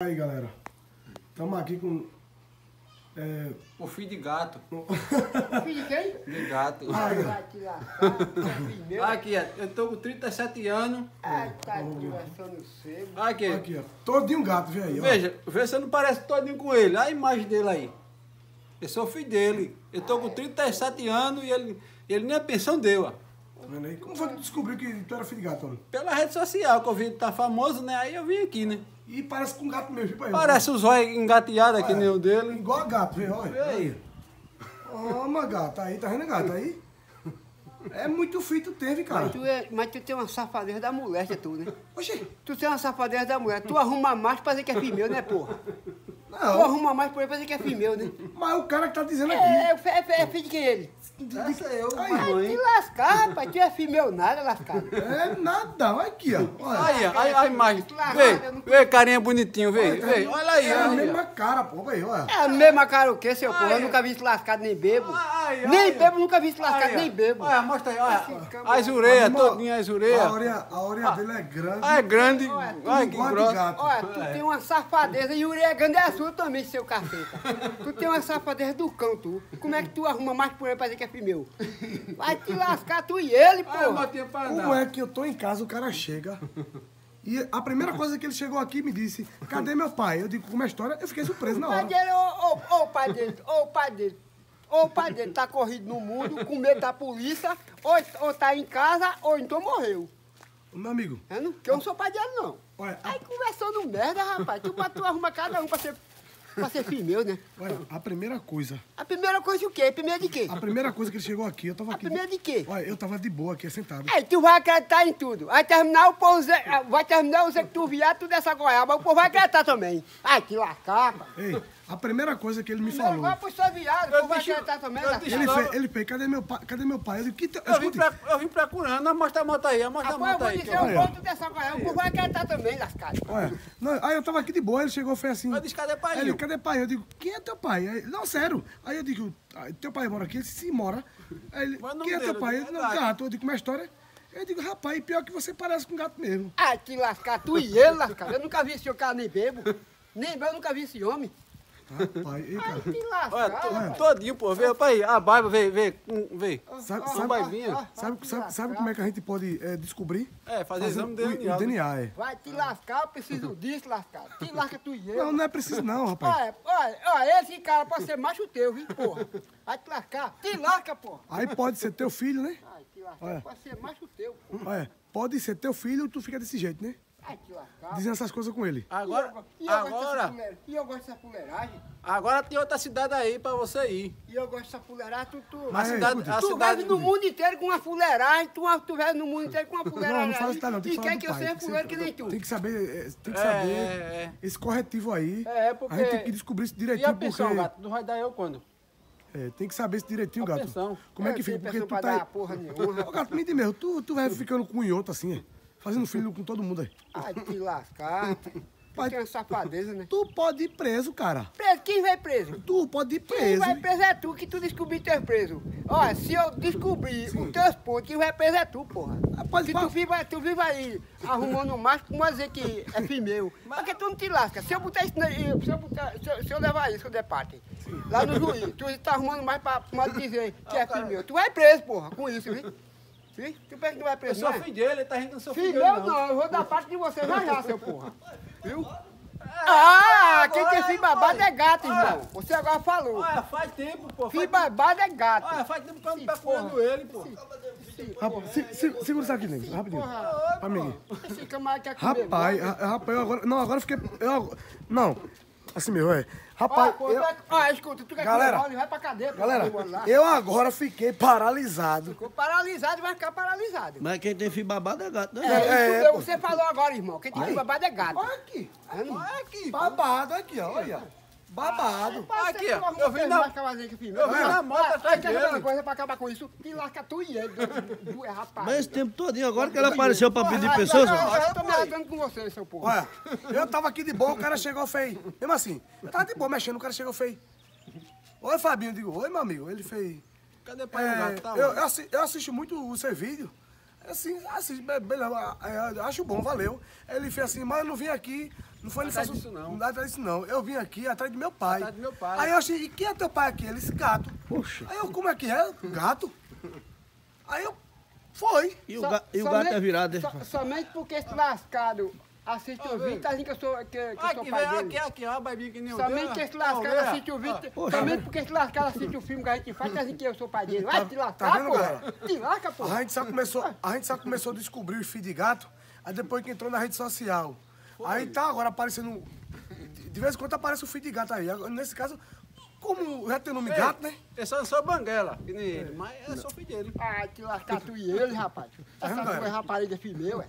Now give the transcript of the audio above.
Aí, galera. Estamos aqui com. É, O filho de gato. Filho de quem? De gato. Ai, lascar. Filho meu. Aqui, ó, eu tô com 37 anos. Ai, tá conversando cedo. Aqui, aqui, ó. Todinho gato, vê aí, ó. veja, vê se não parece todinho com ele. Olha a imagem dele aí. Eu sou filho dele. Eu tô com 37 anos e ele, ele nem a pensão deu, ó. Tá? Como foi que tu descobriu que tu era filho de gato? Pela rede social, que o vídeo tá famoso, né? Aí eu vim aqui, né? E parece com um gato mesmo, tipo aí. Parece os olhos engateados aqui, Olha. nem o dele. Igual a gato, vê, olha. Vê aí. Toma, gato, aí, tá vendo, gato? Aí. É muito tu teve, cara. Mas tu, é, mas tu tem uma safadeza da moléstia, tu, né? Oxi. Tu tem uma safadeza da mulher. Tu arruma mais pra dizer que é filho meu, né, porra? Tu Não, arruma mais pra dizer que é filho meu, né? mas o cara que tá dizendo aqui. É, é, é, é filho de quem ele? Essa é eu, Aí. Vai mãe. te lascar, rapaz. Tu é filho meu nada, lascado. É nada, olha aqui, ó. Olha. Aí, ó, aí a imagem. Vê, não- vê, carinha bonitinho, vê, Olha, vê. Olha aí, É a mesma cara, pô, aí, olha. É a mesma cara o quê, seu porra? Eu nunca vi isso lascado, nem bebo. Ai, ai, Nem ai. bebo, nunca vi Aí, ó. nem bebo. Olha, mostra aí, olha. Assim, As orelhas, Irmão, todinha as orelhas. A orelha, a orelha dele é grande. Ah, é grande. Olha, Olha que igual a de grossa. gato. Olha, tu tem uma safadeza e o uregando é sua também, seu caceta. Tu tem uma safadeza do cão, tu. Como é que tu arruma mais por ele pra dizer que é filho meu? Vai te lascar tu e ele, pô. Como é que eu tô em casa, o cara chega. E a primeira coisa que ele chegou aqui me disse, cadê meu pai? Eu digo, como é a história? Eu fiquei surpreso na Pai hora. dele, ô, ô, ô, pai dele, ô, pai dele. Ou o pai dele tá corrido no mundo, com medo da polícia, ou, ou tá em casa, ou então morreu. Meu amigo, É, não? Que eu não sou pai dele, não. olha, a, Aí conversando merda, rapaz. Tu, tu arruma cada um pra ser, pra ser filho meu, né? olha, a primeira coisa, A primeira coisa o quê? Primeira de quê? a primeira coisa que ele chegou aqui, eu tava A aqui. primeira de quê? Olha, eu tava de boa aqui, sentado. Aí tu vai acreditar em tudo. Vai terminar o povo, dizer- ah, vai terminar o que tu vier, tudo essa goiaba, o povo vai acreditar também. Ai, que lascar. Ei, a primeira coisa que ele me Não, falou, igual pro seu viado, o Eu povo vai acreditar também, eu deixo- ele fez, ele fez, cadê meu pai? Cadê meu pai? Eu que te... Eu vim, pra, eu vim procurando, mostra a moto aí, mostra a eu moto vou aí. dizer que eu- o ponto dessa goiaba, o povo vai acreditar também, lascado. Olha, não, aí eu tava aqui de boa, ele chegou e fez assim. Eu disse, cadê pai? Cadê pai? Eu digo, quem é teu pai? Aí, não, sério. Aí eu digo, "Ah, teu pai mora aqui? Ele disse, sim, mora. Aí ele, quem é teu pai? Ele, não, Gato. Eu digo, como é história? Eu digo, rapaz, pior que você parece com gato mesmo. Ai, que lascar, tu e ele, lascado. Eu nunca vi esse cara nem bebo. Nem bebo, eu nunca vi esse homem. Rapaz, ei, Ai, cara. lascar, Olha, to- rapaz. todinho, pô. Vê, pai, a barba, vê, vê, vê. Sabe, Ó, sabe, ó, barbinha. ó, sabe, sabe, sabe lascar. como é que a gente pode é, descobrir? É, fazer Fazer exame o, DNA. o DNA, é. Vai te lascar, eu preciso disso, lascado. Te lasca tu e ele. Não, não é preciso não, rapaz. Olha, olha, olha, esse cara pode ser macho teu, viu, porra? Vai te lascar. Te lasca, porra. Aí pode ser teu filho, né? Ai, te lascar, Olha. pode ser macho teu. Olha, pode ser teu filho e tu fica desse jeito, né? Lascar. Dizendo essas coisas com ele. Agora, E eu gosto dessa agora, E eu gosto dessa fuleiragem. agora tem outra cidade aí pra você ir. E eu gosto dessa fuleiragem. Tu, tu, A Mas, cidade, escute, a tu cidade, no mundo inteiro com uma fuleiragem. Tu, tu vive no mundo inteiro com uma fuleiragem. Não, não fala aí, isso, tá, não. Tem E que quer que eu seja fuleiro que nem tu. Tem que saber, é, tem que É, saber é, é. esse corretivo aí. É, porque- A gente tem que descobrir isso E direitinho, a pensão, porque... gato? Tu vai dar eu quando? É, tem que saber isso direitinho, A gato. pensão. Como é que fica? Porque tu tá dar porra nenhuma, Ô, gato, me diz mesmo, tu, tu vai ficando com um e outro assim, é? Fazendo filho com todo mundo aí. Ai, te lascar. Pai- tem uma safadeza, né? Tu pode ir preso, cara. Preso, quem vai preso? Tu pode ir Quem preso. vai preso é tu, que tu descobrir teu preso. Olha, se eu descobrir os teus pontos, quem vai preso é tu, porra. Pode Se fa- tu vive, tu vive aí arrumando macho, como dizer que é filho meu. Porque tu não te lasca. Se eu botar isso, na- eu- se eu, botar, se eu, se eu levar isso, de parte, lá no juiz, tu tá arrumando mais pra, pra dizer que é filho meu. Tu vai preso, porra, com isso, viu? Viu? Tu pensa que vai Eu preso, sou não é? filho dele, ele tá rindo que eu sou filho Filho meu não. não, eu vou dar parte de você já já, seu porra. Viu? Ah, quem tem filho babado é gato, irmão. Você agora falou. Olha, faz tempo, pô. Filho babado é gato. olha, faz tempo que eu não Sim, procurando porra. ele, pô. Rapaz, se- se- segura isso aqui, nego, rapidinho. Amigo. Rapaz, ra- rapaz, eu agora. Não, agora eu fiquei. Eu, não, assim mesmo, é. Olha, Rapaz, pô, eu, vai- Olha, escuta, tu quer Galera, comer bola, vai pra cadeia. galera, eu agora fiquei paralisado. Ficou paralisado, vai ficar paralisado. Mas quem tem filho babado é gato, né? É, é, isso que pô. você falou agora, irmão. Quem tem filho babado é gato. Olha aqui. Olha aqui. Babado aqui, ó, olha. Babado. Aqui, ó, eu vim na- eu vim na moto atrás Quer saber uma dele. coisa pra acabar com isso? Te lasca tu e ele, do, é rapaz. Mas esse tempo todinho, agora que ela apareceu pra pedir Ah, pessoas, eu, tô me arrasando com você, seu porra. Olha, eu tava aqui de boa, o cara chegou feio. Mesmo assim, eu tava de boa mexendo, o cara chegou feio. Oi, Fabinho, eu digo, oi, meu amigo. Ele fez. Cadê o pai É, do gato? Tá eu, eu, assi- eu assisto muito o seu vídeo. Assim, assim, be- beleza, é, acho bom, valeu. Ele fez assim, mas eu não vim aqui, não foi Atrás licença- disso, não. Não atrás disso não. Eu vim aqui atrás do meu pai. Atrás do meu pai. Aí eu achei, e quem é teu pai aqui? Ele disse, gato. Poxa. Aí eu, como é que é? Gato? Aí eu, foi. E o, So- ga- e o gato é virado. so- somente porque esse lascado assiste o vídeo, tá dizendo que eu sou, que, que eu sou Aqui, pai vem, dele. aqui, aqui, ó, que nem o Somente que esse lascado assiste o vídeo. Somente porque esse lascado assiste o filme que a gente faz, tá dizendo que eu sou pai dele. Vai te lascar, tá vendo, pô. galera? Te lasca, pô. A gente só começou, a gente só começou a descobrir os feed de gato, aí depois que entrou na rede social. Aí tá agora aparecendo. De vez em quando aparece o feed de gato aí. Nesse caso, como já tem nome gato, né? Eu só não sou banguela, que nem ele, mas é só filho dele. Ai, te lascar tu e ele, rapaz. Tá Essa galera? tua rapariga é filho meu, é.